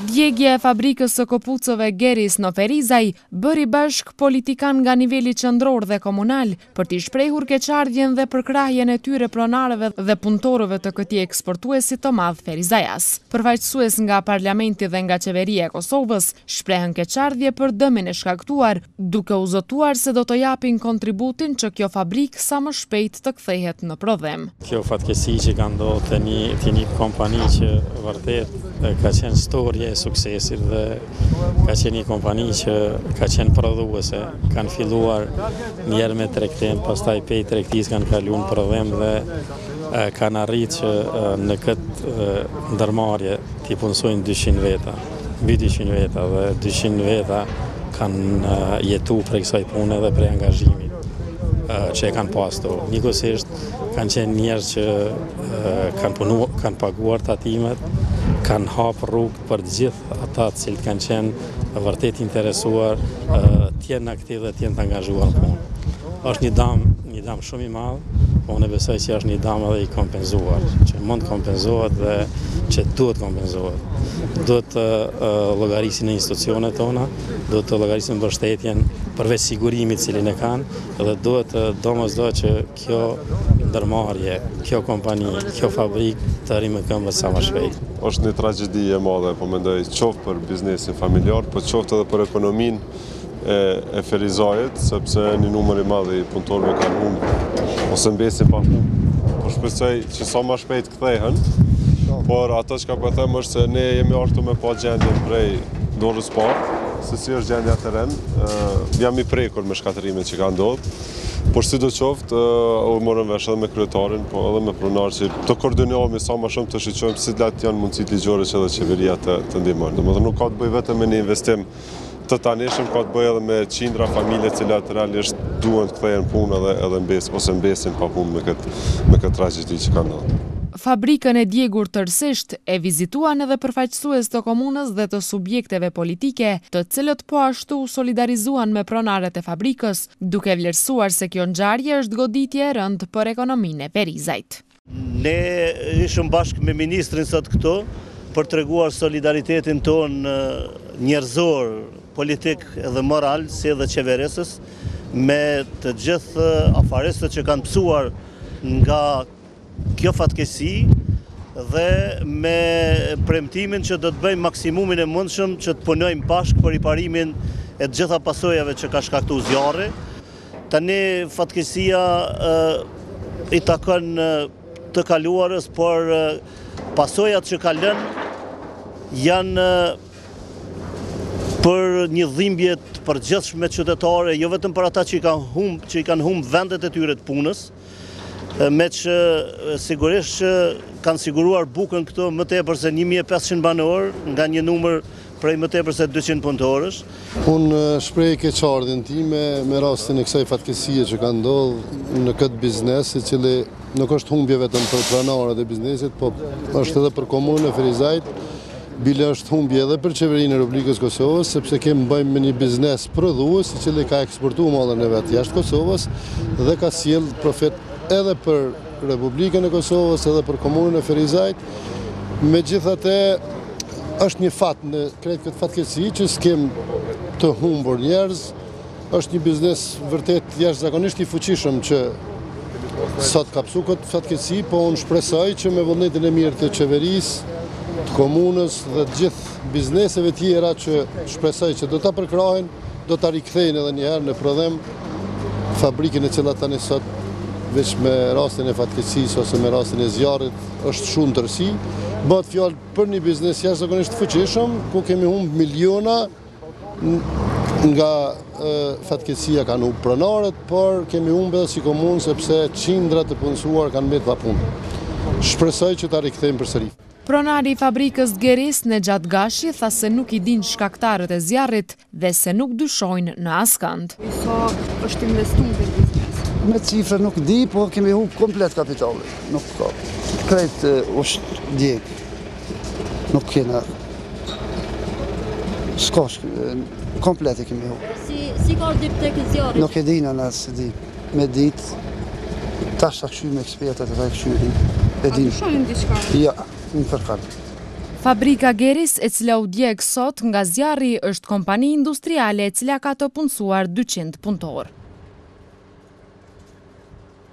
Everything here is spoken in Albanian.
Djegia e fabrikës së këpucëve Geris në Ferizaj, bëri bashkë politikanë nga niveli qendror dhe komunal, për t'i shprehur keqardhjen dhe përkrahjen e tyre pronarëve dhe punëtorëve të këtij eksportuesi të madh ferizajas. Përfaqësues nga Parlamenti dhe nga Qeveria e Kosovës, shprehën keqardhje për dëmin e shkaktuar, duke u zotuar se do të japin kontributin që kjo fabrikë sa më shpejt të kthehet në prodhim. Kjo fatkeqësi që ka ndodhur te një te një kompani që vërtet ka qenë storje e suksesit dhe ka qenë një kompani që ka qenë prodhuese, kanë filluar njëherë me tregtim, pastaj prej tregtisë kanë kaluar në prodhim dhe kanë arritë që në këtë ndërmarrje t'i punësojnë dyqind veta. Mbi dyqind veta dhe dyqind veta kanë jetu prej kësaj pune dhe prej angazhimit që e kanë pas ata njëkohësisht kanë qenë njerëz që kanë punu, kanë paguar tatimet, kanë hapë rrugë për gjithë ata të cilët kanë qenë vërtet interesuar të jenë aktiv dhe të jenë të angazhuar në punë. është një dam Një dam shumë i madh, po unë besoj që është një dam edhe i kompensuar, që mund të kompensohet dhe që duhet të kompensohet. Duhet të llogarisin në institucionet tona, duhet të llogarisin mbështetjen përveç sigurimit cilin e kanë dhe duhet domosdo që kjo ndërmarrje, kjo kompani, kjo fabrikë të rimëkëmbet sa më shpejt. Është një tragjedi e madhe, po mendoj qoftë për biznesin familjar, po qoftë edhe për ekonominë e e Ferizajit, sepse një numër i madh i punëtorëve kanë humbë ose mbesin pa punë. Po shpresoj që sa më shpejt kthehen. Por ato që çka po them është se ne jemi ardhur këtu me pa gjendjen prej dorës parë, se si është gjendja të rëndë, jam i prekur me shkatërrimet që ka ndodhë, por sidoqoftë, u morëm vesh edhe me kryetarin, po edhe me pronarë që të koordinohemi sa ma shumë të shqyrtojmë se cilat janë mundësitë ligjore që edhe qeveria të, të ndihmojë. Domethënë nuk ka të bëjë vetëm me një investim të tanishëm ka të bëjë edhe me qindra familje të cilat realisht duan të kthehen në punë edhe edhe mbes ose mbesin pa punë me këtë me këtë tragjedi që ka ndodhur. Fabrikën e djegur tërësisht e vizituan edhe përfaqësues të komunës dhe të subjekteve politike, të cilët po ashtu u solidarizuan me pronarët e fabrikës, duke vlerësuar se kjo ngjarje është goditje e rëndë për ekonominë e Ferizajit. Ne ishëm bashkë me ministrin sot këtu për të treguar solidaritetin tonë njerëzor, politik dhe moral si dhe qeverisës me të gjithë afaristët që kanë pësuar nga kjo fatkeqësi dhe me premtimin që do të bëjmë maksimumin e mundshëm që të punojmë bashkë për riparimin e të gjitha pasojave që ka shkaktu zjarri. Tani fatkeqësia i takon të kaluarës, por pasojat që ka lënë janë për një dhimbje të përgjithshme qytetare, jo vetëm për ata që i kanë humb, që i kanë humb vendet e tyre të punës, Me ç'sigurisht që kanë siguruar bukën këto më tepër se 1500 banorë nga një numër prej më tepër se 200 punëtorësh. Unë shprej keqardhjen time me rastin e kësaj fatkeqësie që ka ndodh në këtë biznes, i cili nuk është humbje vetëm për pronarët e biznesit, po është edhe për komunën e Ferizajt, Bile është humbje edhe për Qeverinë e Republikës së Kosovës, sepse kemi bëjmë me një biznes prodhuës, i cili ka eksportu mallin e vet jashtë Kosovës, dhe ka sjell profit edhe për Republikën e Kosovës, edhe për komunën e Ferizajt, megjithatë është një fat në krejt këtë fatkeqësi që s'kemi të humbur njerëz, Është një biznes vërtet jashtëzakonisht i fuqishëm që sot ka pësu këtë fatkeqësi, po unë shpresoj që me vullnetin e mirë të qeverisë, të komunës dhe të gjithë bizneseve tjera që shpresoj që do ta përkrahin, do ta rikthejnë edhe njëherë në prodhim fabrikën e cila tani sot veç me rastin e fatkeqësisë ose me rastin e zjarrit është shu në tërësi, bëhet fjalë për një biznes jashtëzakonisht fuqishëm, ku kemi humb miliona, Nga fatkeqësia kanë humb pronarët, por kemi humb edhe si komunë sepse qindra të punësuar kanë mbet pa punë. Shpresoj që ta rikthejmë përsëri. Pronari i fabrikës Geris, Nexhat Gashi, tha se nuk i dinë shkaktarët e zjarrit dhe se nuk dyshojnë në askënd. Sa është investu te biznesi? Me shifra nuk di, po kemi hup komplet kapitalin. Nuk ka. Krejt është djeg. Nuk kena... S'ka, komplet e kemi hup. Si ka ardh te ky zjarr? Nuk e dina na, s'di. Me ditë, tash ta kshyrim me ekspertët e ta kshyrim e di. A dyshoni diçka? Jo, në kërkan. Fabrika Geris e cila u djeg sot nga zjarri është kompani industriale e cila ka të punësuar 200 punëtorë.